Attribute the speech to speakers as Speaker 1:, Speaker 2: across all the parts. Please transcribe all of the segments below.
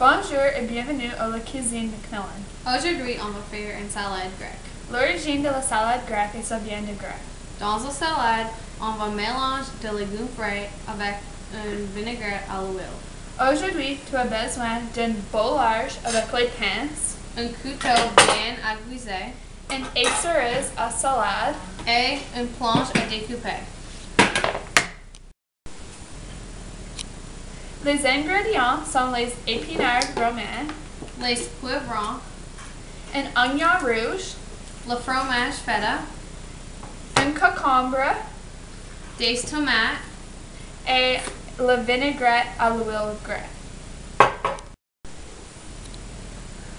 Speaker 1: Bonjour et bienvenue à la cuisine Macmillan.
Speaker 2: Aujourd'hui, on va faire une salade grecque.
Speaker 1: L'origine de la salade grecque est ça vient de grec.
Speaker 2: Dans la salade, on va mélanger de légumes frais avec un vinaigrette à l'huile,
Speaker 1: Aujourd'hui, tu as besoin d'un bol large avec les pinces,
Speaker 2: un couteau bien aiguisé
Speaker 1: une essoreuse à salade,
Speaker 2: et une planche à découper.
Speaker 1: Les ingrédients sont les épinards romains,
Speaker 2: Les poivrons,
Speaker 1: un oignon rouge,
Speaker 2: le fromage feta,
Speaker 1: un concombre
Speaker 2: des tomates,
Speaker 1: et le vinaigrette à l'huile grecque.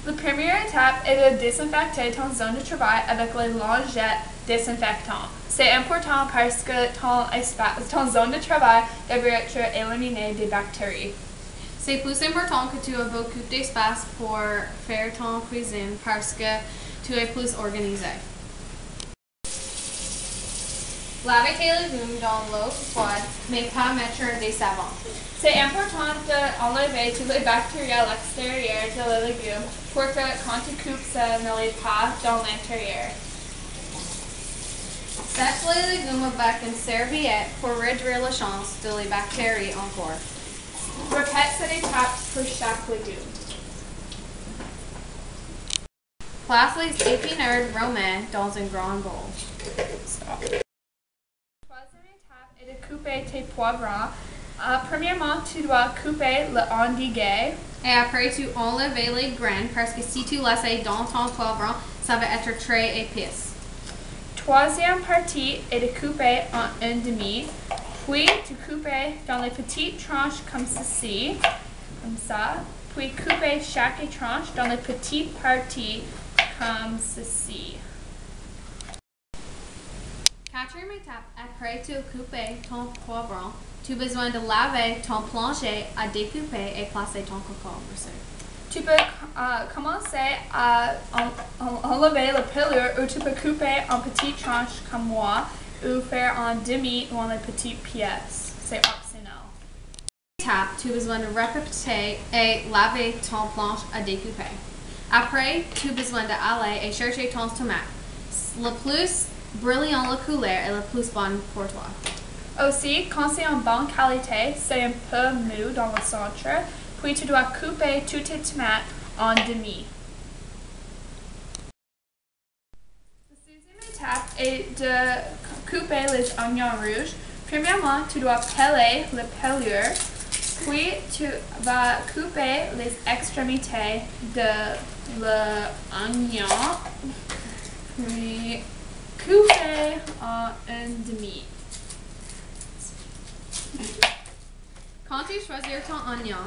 Speaker 1: La première étape est de désinfecter ton zone de travail avec les lingettes désinfectantes. C'est important parce que ton, espace, ton zone de travail devrait être éliminée des bactéries.
Speaker 2: C'est plus important que tu aies beaucoup d'espace pour faire ton cuisine parce que tu es plus organisé. Lavez tes légumes dans l'eau froide, mais pas mettre des savons.
Speaker 1: C'est important d'enlever toutes les bactéries à l'extérieur de les légumes pour que quand tu coupes, ça ne les pas dans l'intérieur.
Speaker 2: Sèche les légumes avec une serviette pour réduire la chance de les bactéries encore.
Speaker 1: Répète cette étape pour chaque légume.
Speaker 2: Place les épinards romains dans un grand bol.
Speaker 1: Troisième étape est tes poivrons. Euh, premièrement, tu dois couper le endigué.
Speaker 2: Et après, tu enlèves les graines parce que si tu laisses dans ton poivron, ça va être très épice.
Speaker 1: Troisième partie est de couper en un demi. Puis, tu coupes dans les petites tranches comme ceci, comme ça. Puis, couper chaque tranche dans les petites parties comme ceci.
Speaker 2: Quatrième étape, après tu coupes ton poivron, tu as besoin de laver ton plancher à découper et placer ton concombre.
Speaker 1: Tu peux euh, commencer à en- en- enlever la pelure ou tu peux couper en petites tranches comme moi ou faire en demi ou en petites pièces. C'est optionnel.
Speaker 2: Étape, tu as besoin de répéter et laver ton planche à découper. Après, tu as besoin d'aller et chercher ton tomate. Le plus brillant la couleur est le plus bon pour toi.
Speaker 1: Aussi, quand c'est en bonne qualité, c'est un peu mou dans le centre, puis tu dois couper toutes tes tomates en demi. La deuxième étape est de couper les oignons rouges. Premièrement, tu dois peler la pelure, puis tu vas couper les extrémités de l'oignon, puis couper en demi.
Speaker 2: Quand tu choisis ton oignon,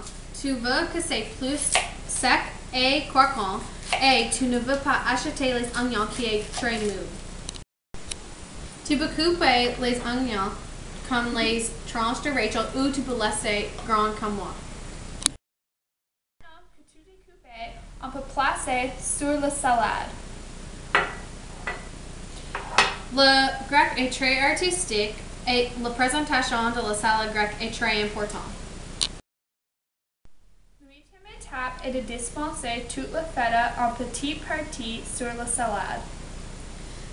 Speaker 2: tu veux que c'est plus sec et croquant et tu ne veux pas acheter les oignons qui est très mou. Tu peux couper les oignons comme les tranches de Rachel ou tu peux laisser grand comme moi.
Speaker 1: Que tout est coupé, on peut placer sur la salade.
Speaker 2: Le grec est très artistique et la présentation de la salade grecque est très importante.
Speaker 1: Est de dispenser toute la feta en petites parties sur la salade.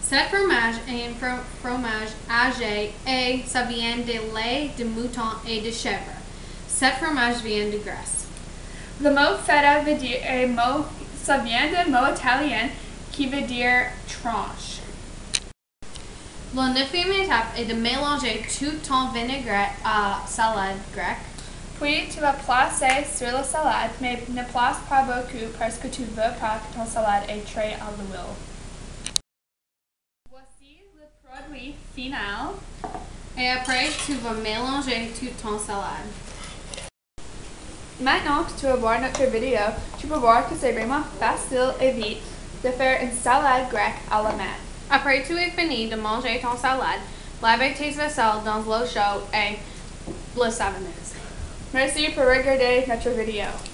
Speaker 2: Cet fromage est un fro- fromage âgé et ça vient de lait de mouton et de chèvre. Cet fromage vient de Grèce.
Speaker 1: Le mot feta veut dire un mot, ça vient d'un mot italien qui veut dire tranche.
Speaker 2: La neuvième étape est de mélanger tout ton vinaigrette à salade grecque.
Speaker 1: Puis tu vas placer sur la salade, mais ne place pas beaucoup parce que tu veux pas que ton salade est très à l'huile. Voici le produit final.
Speaker 2: Et après, tu vas mélanger toute ton salade.
Speaker 1: Maintenant que tu vas voir notre vidéo, tu peux voir que c'est vraiment facile et vite de faire une salade grecque à la main.
Speaker 2: Après tu es fini de manger ton salade, lave tes vaisselles dans l'eau chaude et le savonneuse.
Speaker 1: for pour Day Metro vidéo.